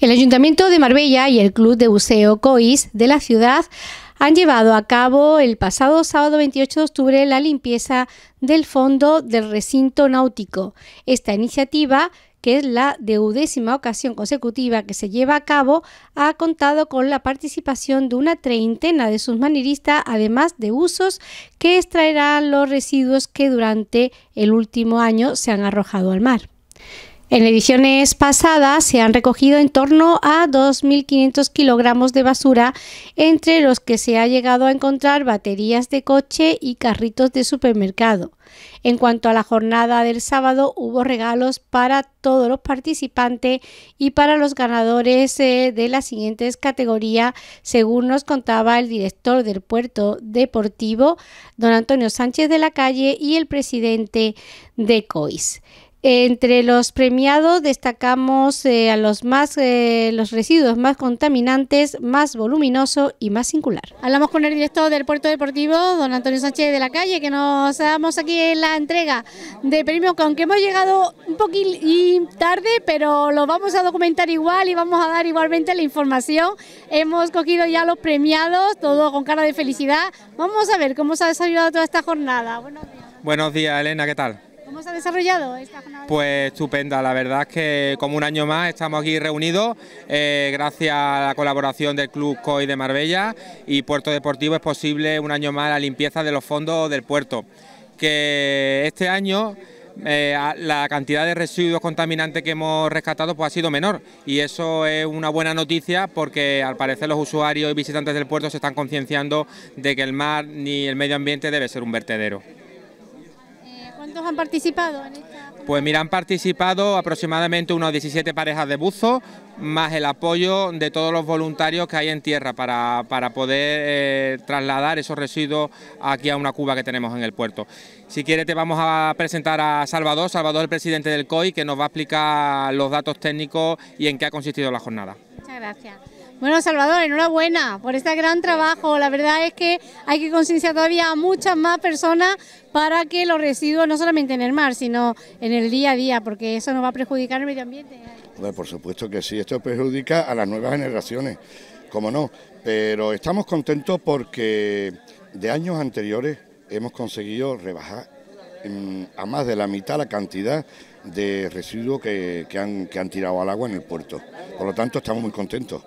El Ayuntamiento de Marbella y el Club de Buceo COIS de la ciudad han llevado a cabo el pasado sábado 28 de octubre la limpieza del fondo del recinto náutico. Esta iniciativa, que es la deudécima ocasión consecutiva que se lleva a cabo, ha contado con la participación de una treintena de submarinistas, además de usos que extraerán los residuos que durante el último año se han arrojado al mar. En ediciones pasadas se han recogido en torno a 2.500 kilogramos de basura, entre los que se ha llegado a encontrar baterías de coche y carritos de supermercado. En cuanto a la jornada del sábado, hubo regalos para todos los participantes y para los ganadores eh, de las siguientes categorías, según nos contaba el director del puerto deportivo, don Antonio Sánchez de la Calle, y el presidente de COIS. Entre los premiados destacamos eh, a los más eh, los residuos más contaminantes, más voluminoso y más singular. Hablamos con el director del puerto deportivo, don Antonio Sánchez de la Calle, que nos damos aquí en la entrega de premios, aunque hemos llegado un poquito tarde, pero lo vamos a documentar igual y vamos a dar igualmente la información. Hemos cogido ya los premiados, todo con cara de felicidad. Vamos a ver cómo se ha desarrollado toda esta jornada. Buenos días. Buenos días, Elena, ¿qué tal? ¿Cómo se ha desarrollado esta jornada? Pues estupenda, la verdad es que como un año más estamos aquí reunidos eh, gracias a la colaboración del Club COI de Marbella y Puerto Deportivo es posible un año más la limpieza de los fondos del puerto, que este año eh, la cantidad de residuos contaminantes que hemos rescatado pues ha sido menor y eso es una buena noticia porque al parecer los usuarios y visitantes del puerto se están concienciando de que el mar ni el medio ambiente debe ser un vertedero. ¿Cuántos han participado en esta? Pues mira, han participado aproximadamente unos 17 parejas de buzos, más el apoyo de todos los voluntarios que hay en tierra para, poder eh, trasladar esos residuos aquí a una cuba que tenemos en el puerto. Si quieres te vamos a presentar a Salvador, Salvador el presidente del COI, que nos va a explicar los datos técnicos y en qué ha consistido la jornada. Muchas gracias. Bueno, Salvador, enhorabuena por este gran trabajo. La verdad es que hay que concienciar todavía a muchas más personas para que los residuos, no solamente en el mar, sino en el día a día, porque eso nos va a perjudicar el medio ambiente. por supuesto que sí, esto perjudica a las nuevas generaciones, como no, pero estamos contentos porque de años anteriores hemos conseguido rebajar a más de la mitad la cantidad de residuos que, han, que han tirado al agua en el puerto. Por lo tanto, estamos muy contentos.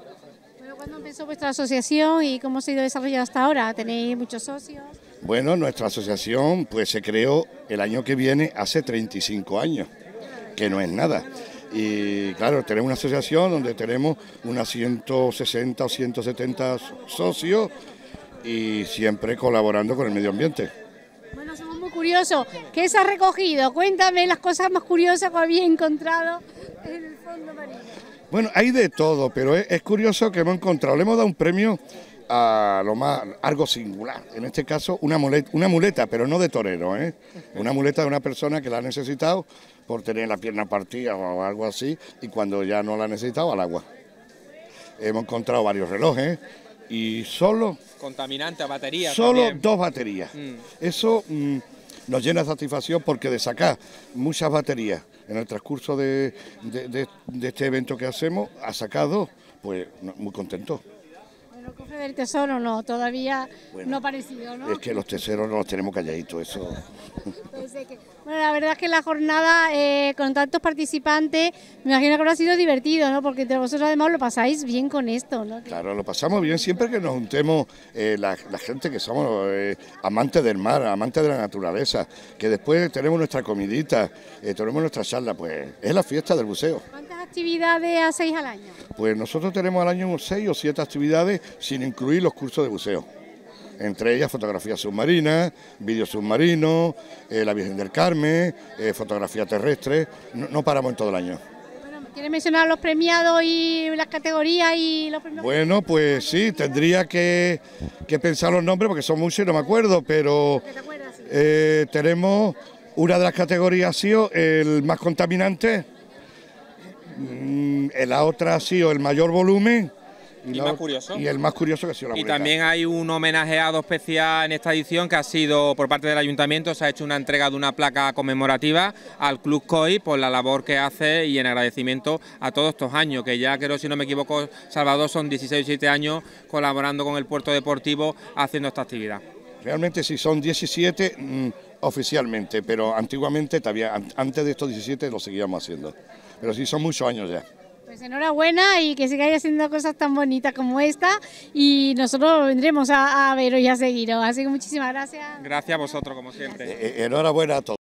¿Cuándo empezó vuestra asociación y cómo se ha ido desarrollando hasta ahora? ¿Tenéis muchos socios? Bueno, nuestra asociación pues se creó el año que viene hace 35 años, que no es nada. Y claro, tenemos una asociación donde tenemos unas 160 o 170 socios y siempre colaborando con el medio ambiente. Bueno, somos muy curiosos. ¿Qué se ha recogido? Cuéntame las cosas más curiosas que había encontrado en el fondo marino. Bueno, hay de todo, pero es, curioso que hemos encontrado, le hemos dado un premio a lo más algo singular, en este caso una muleta, una muleta pero no de torero, ¿eh? una muleta de una persona que la ha necesitado por tener la pierna partida o algo así y cuando ya no la ha necesitado al agua. Hemos encontrado varios relojes y solo... Contaminante a batería. Solo dos baterías. Mm. Eso mm, nos llena de satisfacción porque de sacar muchas baterías en el transcurso de, este evento que hacemos ha sacado, pues muy contento. El cofre del tesoro no, todavía no ha aparecido, ¿no? Es que los tesoros no los tenemos calladitos, eso. bueno, la verdad es que la jornada eh, con tantos participantes, me imagino que habrá sido divertido, ¿no? Porque entre vosotros además lo pasáis bien con esto, ¿no? Claro, lo pasamos bien siempre que nos juntemos eh, la, gente que somos eh, amantes del mar, amantes de la naturaleza, que después tenemos nuestra comidita, tenemos nuestra charla, pues es la fiesta del buceo. ¿Cuántas actividades hacéis al año? Pues nosotros tenemos al año seis o siete actividades sin incluir los cursos de buceo. Entre ellas fotografía submarina, vídeo submarino, eh, la Virgen del Carmen, eh, fotografía terrestre, no, paramos en todo el año. ¿Quieres mencionar los premiados y las categorías y los premios? Bueno, pues sí, tendría que, pensar los nombres porque son muchos y no me acuerdo, pero eh, tenemos una de las categorías ha sido el más contaminante, mm, la otra ha sido el mayor volumen Y, más curioso. Y el más curioso que ha sido la Y también hay un homenajeado especial en esta edición que ha sido por parte del ayuntamiento, se ha hecho una entrega de una placa conmemorativa al Club COI por la labor que hace y en agradecimiento a todos estos años, que ya creo, si no me equivoco, Salvador son 16 o 17 años colaborando con el puerto deportivo haciendo esta actividad. Realmente sí, son 17 mm, oficialmente, pero antiguamente, todavía, antes de estos 17 lo seguíamos haciendo. Pero sí, son muchos años ya. Pues enhorabuena y que sigáis haciendo cosas tan bonitas como esta y nosotros vendremos a, a veros y a seguiros. Así que muchísimas gracias. Gracias a vosotros, como siempre. Eh, eh, enhorabuena a todos.